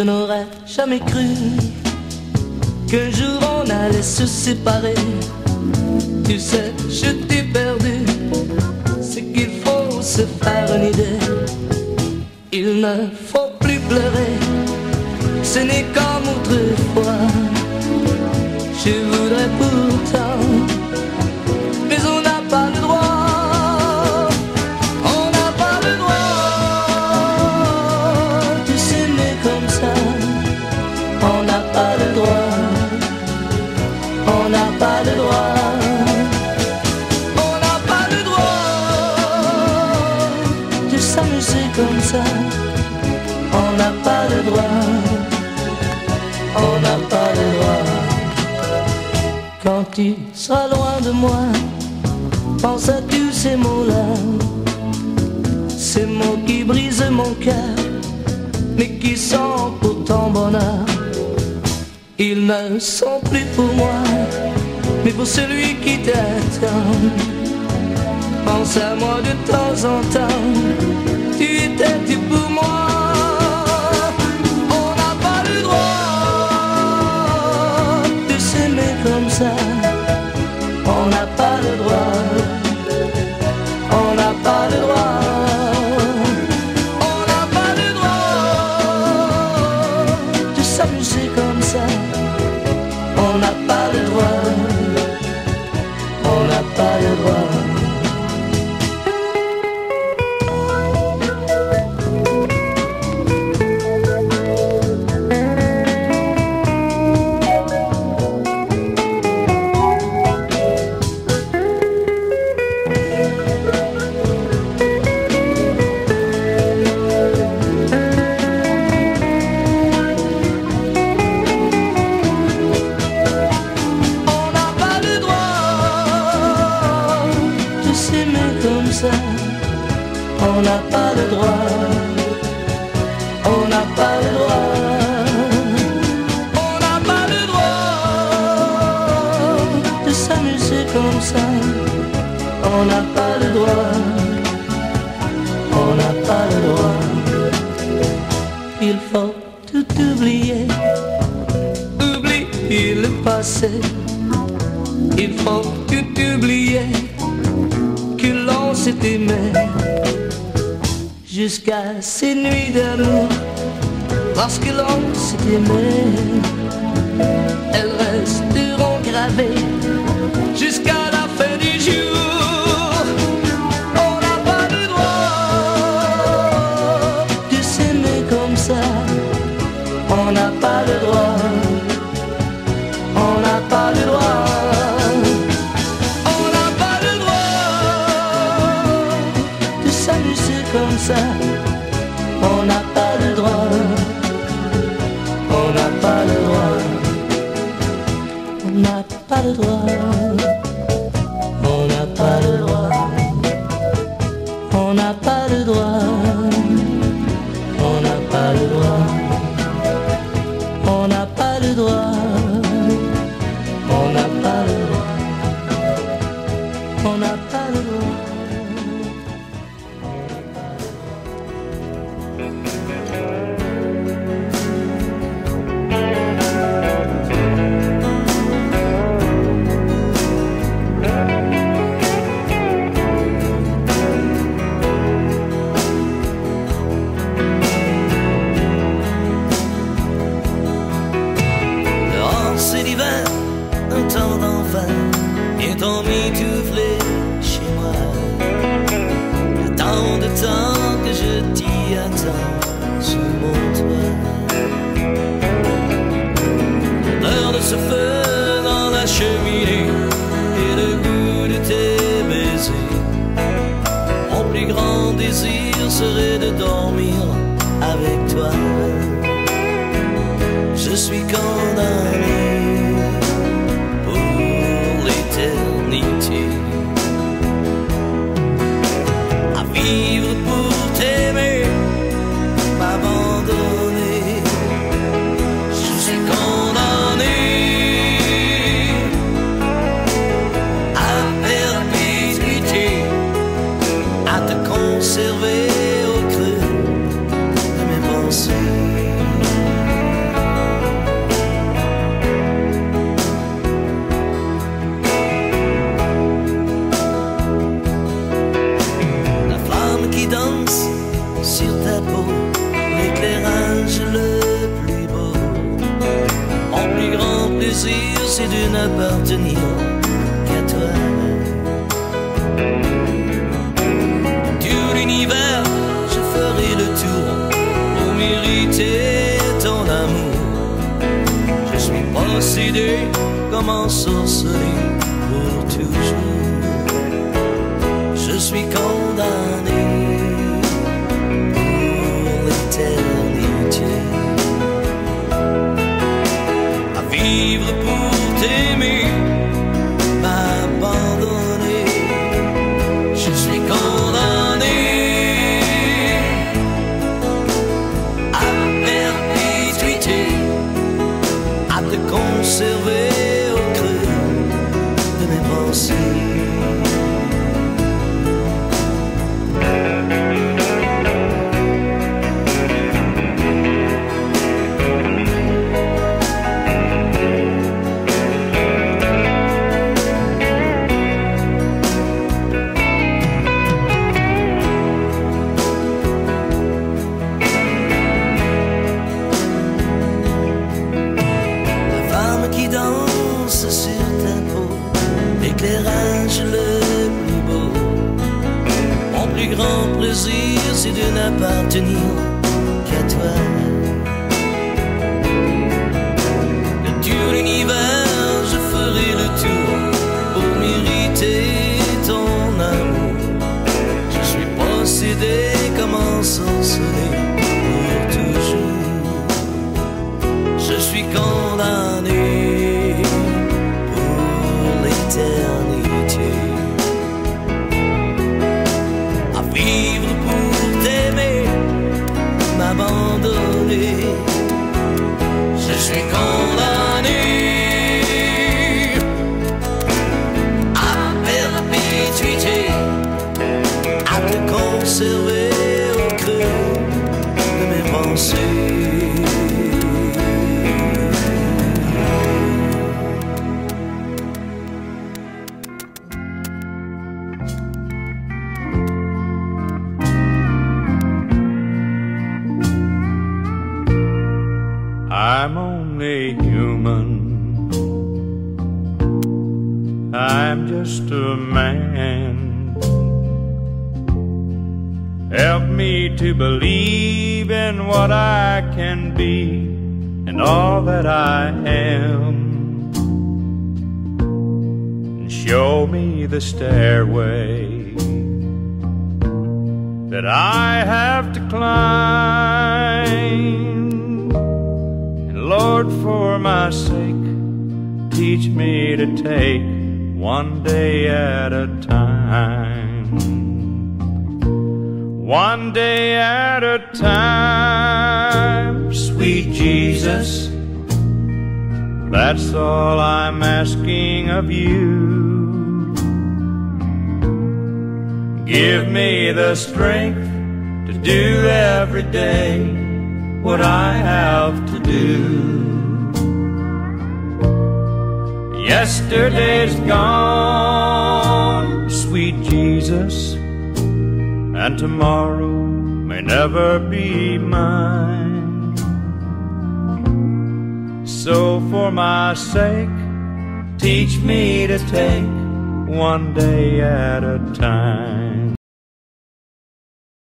je n'aurais jamais cru qu'un jour on allait se séparer. Tu sais, je t'ai perdu, c'est qu'il faut se faire une idée. Il ne faut plus pleurer, ce n'est qu'en autrefois. Je voudrais pour tu loin de moi, pense à tous ces mots-là, ces mots qui brisent mon cœur, mais qui sont pourtant bonheur. Ils ne sont plus pour moi, mais pour celui qui t'attend. Pense à moi de temps en temps, tu étais pour on n'a pas le droit, on n'a pas le droit. Il faut tout oublier, oublier le passé. Il faut tout oublier que l'on s'est aimé jusqu'à ces nuits d'amour. Lorsque l'on s'est aimé, elles resteront gravées should de n'appartenir qu'à toi. Tout l'univers, je ferai le tour pour mériter ton amour. Je suis possédé comme un sorcelé pour toujours. Je suis condamné pour l'éternité le plus beau. Mon plus grand plaisir, c'est de n'appartenir qu'à toi. I'm only human. I'm just a man. Help me to believe in what I can be and all that I am. And show me the stairway that I have to climb. And Lord, for my sake, teach me to take one day at a time. One day at a time, sweet Jesus. That's all I'm asking of you. Give me the strength to do every day what I have to do. Yesterday's gone, sweet Jesus, and tomorrow may never be mine. So for my sake, teach me to take one day at a time.